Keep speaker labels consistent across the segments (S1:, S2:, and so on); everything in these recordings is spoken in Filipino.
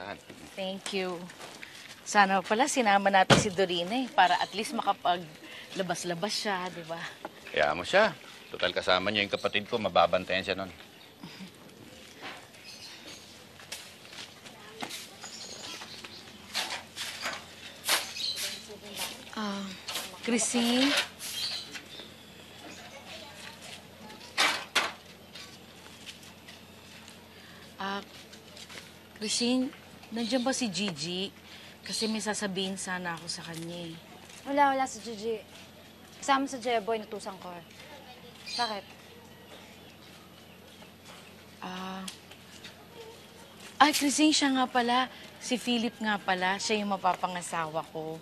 S1: puntahan.
S2: Thank you. Sana pala sinama natin si Dorina eh, para at least makapaglabas-labas siya, di ba?
S1: Kaya mo siya. Total kasama niya yung kapatid ko, mababantayan siya nun.
S2: Ah, Chrissy? Ah, Christine, nandiyan ba si Gigi? Kasi may sasabihin sana ako sa kanya eh.
S3: Wala, wala si Gigi. Kasama sa Jeboy, natusan ko. Bakit?
S2: Ah. Ay, Christine, siya nga pala. Si Philip nga pala. Siya yung mapapangasawa ko.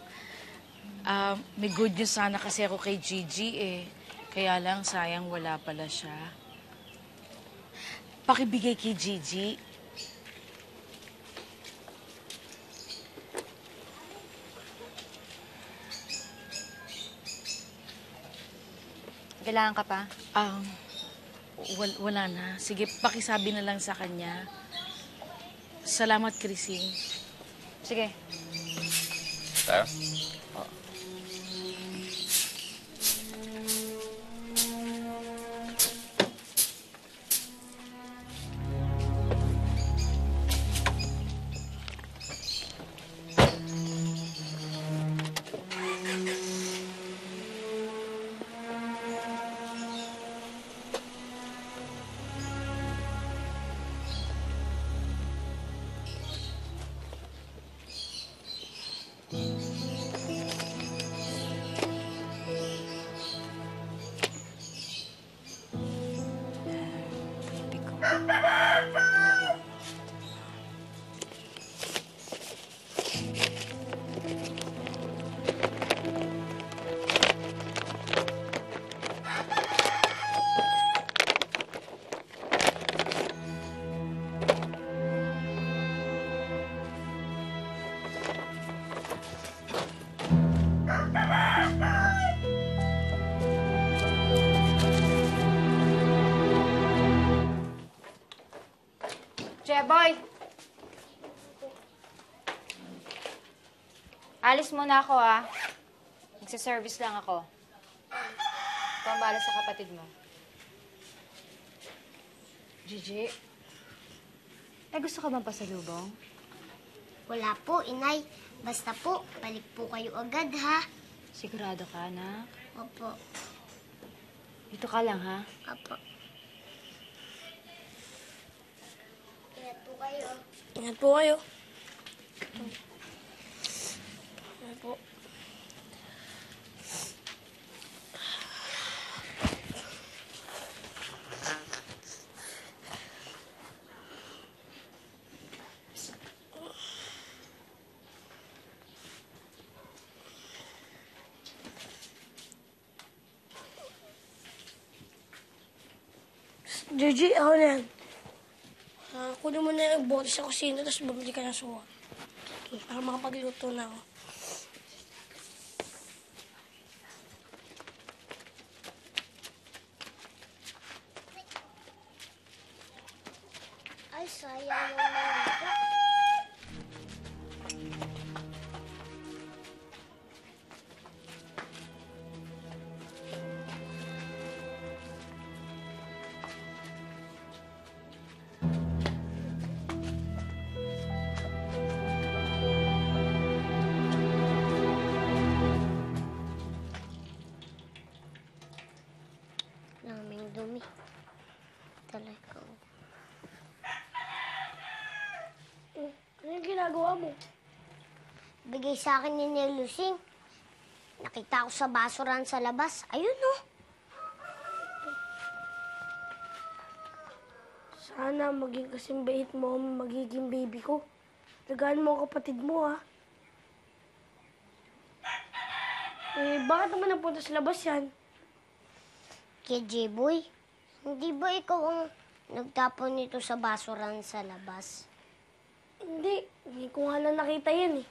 S2: Ah, may good news sana kasi ako kay Gigi eh. Kaya lang, sayang wala pala siya. Pakibigay kay Gigi.
S3: Kailangan ka pa?
S2: Um, wal- wala na. Sige, pakisabi na lang sa kanya. Salamat, Chrissy.
S3: Sige.
S1: Tayo?
S3: Jeboy! Alis muna ako, ah. Magsa-service lang ako. Bahala sa kapatid mo. Gigi, eh gusto ka bang pasalubong?
S4: Wala po, inay. Basta po, balik po kayo agad, ha?
S3: Sigurado ka, anak?
S4: Opo,
S3: Dito ka lang, ha?
S4: opo. Ingat po kayo.
S5: Ingat po kayo. Ingat po. Gigi, ako na yan. Ah, kunin mo na yung bote sa kusina, tapos bumili ka ng suwa. Para makapagluto na ako.
S4: Ay, sayang yung mga
S5: ginagawa mo?
S4: Bigay sa akin ni Nelusing. Nakita ko sa basuran sa labas. Ayun, oh.
S5: Sana maging kasing bait mo ang magiging baby ko. Lagaan mo ang kapatid mo, ha? Eh, bakit naman napunta sa labas yan?
S4: Kaya J-Boy, hindi ba ikaw ang nagtapon nito sa basuran sa labas?
S5: Hindi, hindi ko nga lang nakita yan, eh.